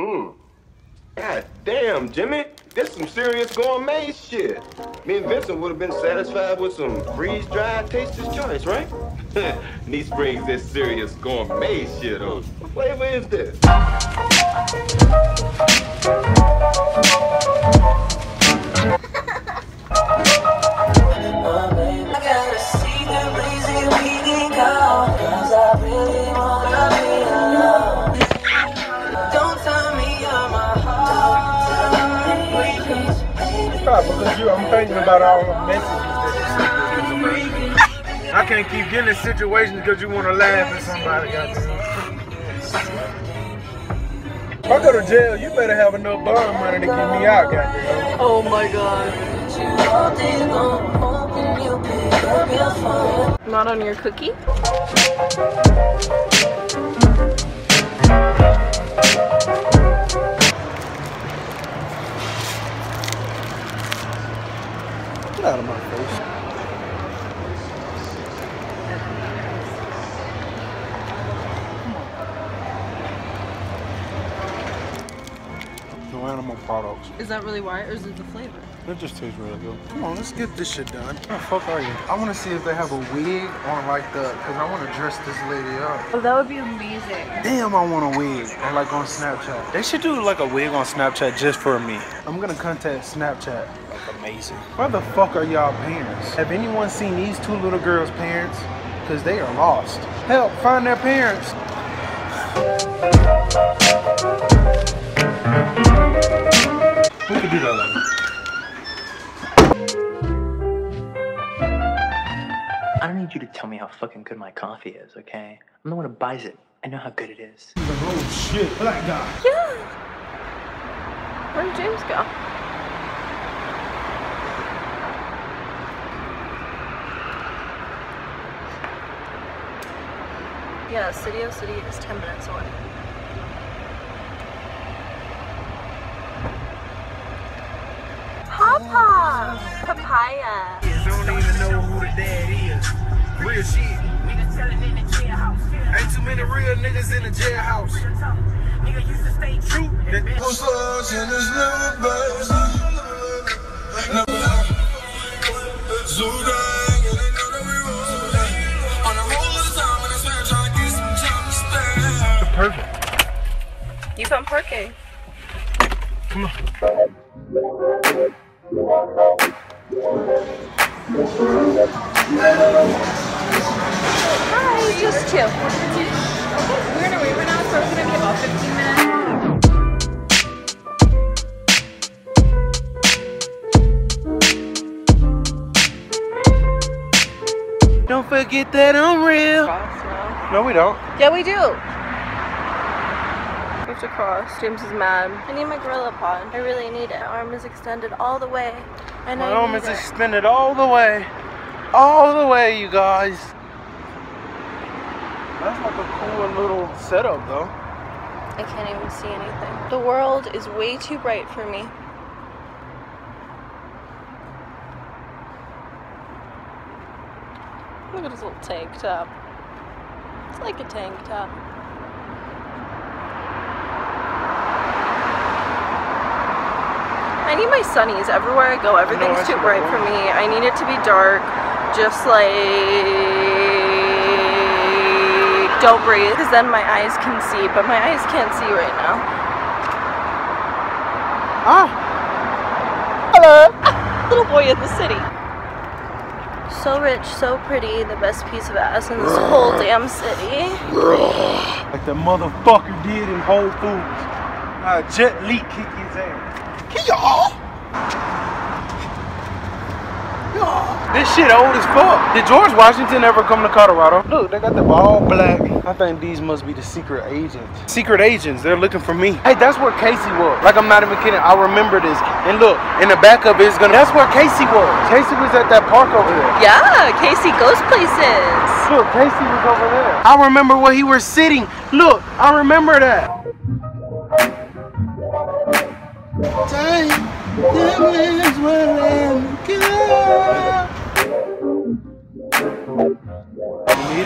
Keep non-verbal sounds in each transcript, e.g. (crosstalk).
Hmm. God damn, Jimmy. This some serious gourmet shit. Me and Vincent would have been satisfied with some freeze-dried Taster's Choice, right? (laughs) Niece brings this serious gourmet shit on. What flavor is this? Because you, I'm thinking about all the messages that you. I can't keep getting in situations because you want to laugh at somebody. Goddamn. If I go to jail, you better have enough bond money to get me out, goddamn. Oh my god. you you. Not on your cookie? Get out of my face. No animal products. Is that really why, or is it the flavor? It just tastes really good. Come on, let's get this shit done. Where the fuck are you? I want to see if they have a wig on like the, cause I want to dress this lady up. Oh, that would be amazing. Damn, I want a wig on like on Snapchat. They should do like a wig on Snapchat just for me. I'm gonna contact Snapchat. Like amazing. Where the fuck are y'all parents? Have anyone seen these two little girls' parents? Cause they are lost. Help, find their parents. We could do that later. I don't need you to tell me how fucking good my coffee is, okay? I'm the one who buys it. I know how good it is. Oh shit, black guy. Yeah. Where'd James go? Yeah, City of City is 10 minutes away. Papa! Papaya. Don't even know who the dad is. Real shit. Ain't too many real niggas in the jailhouse. True. Perfect. Parking. Come on. Hi, just two. We're gonna wait right now, so it's gonna be about 15 minutes. Don't forget that I'm real. No, we don't. Yeah, we do. We have to cross. James is mad. I need my GorillaPod. I really need it. Arm is extended all the way. And My I arm is it. extended all the way. All the way, you guys. That's like a cool little setup, though. I can't even see anything. The world is way too bright for me. Look at his little tank top. It's like a tank top. I need my sunnies everywhere I go. Everything's I too bright for me. I need it to be dark, just like don't breathe, because then my eyes can see. But my eyes can't see right now. Ah, Hello, (laughs) little boy in the city. So rich, so pretty, the best piece of ass in this whole damn city. like the motherfucker did in Whole Foods. Uh, Jet Li kick his ass. Y'all. This shit old as fuck. Did George Washington ever come to Colorado? Look, they got the all black. I think these must be the secret agents. Secret agents, they're looking for me. Hey, that's where Casey was. Like, I'm not even kidding. I remember this. And look, in the back of it is gonna. That's where Casey was. Casey was at that park over there. Yeah, Casey goes places. Look, Casey was over there. I remember where he was sitting. Look, I remember that. Time,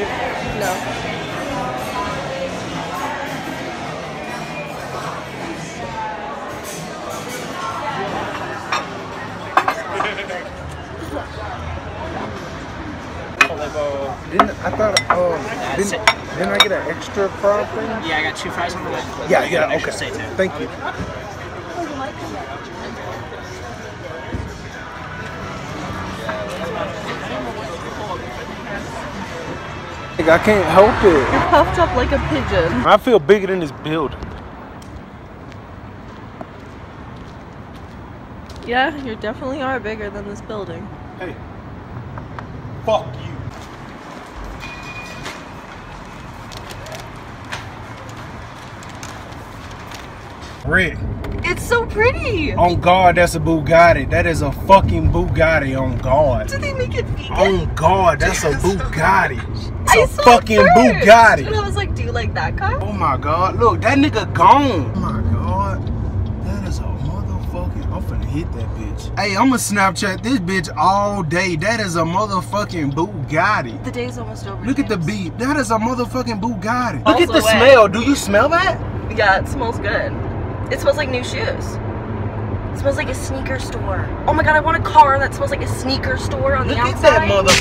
is? No. Didn't I? Oh, didn't, I get an extra fry thing? Yeah, I got two fries on the way. Yeah, yeah, okay. Thank you. Like, I can't help it. You're puffed up like a pigeon. I feel bigger than this building. Yeah, you definitely are bigger than this building. Hey, fuck you. Red. It's so pretty. On God, that's a Bugatti. That is a fucking Bugatti on God. Do they make it vegan? On God, that's a Bugatti. (laughs) I It's a fucking it first, Bugatti. And I was like, do you like that car? Oh my God, look, that nigga gone. Oh my God, that is a motherfucking. I'm finna hit that bitch. Hey, I'ma Snapchat this bitch all day. That is a motherfucking Bugatti. The day's almost over. Look at the James. beat. That is a motherfucking Bugatti. Smells Look at the away. smell. Do you smell that? Yeah, it smells good. It smells like new shoes. It smells like a sneaker store. Oh my god, I want a car that smells like a sneaker store on Look the at outside. that mother.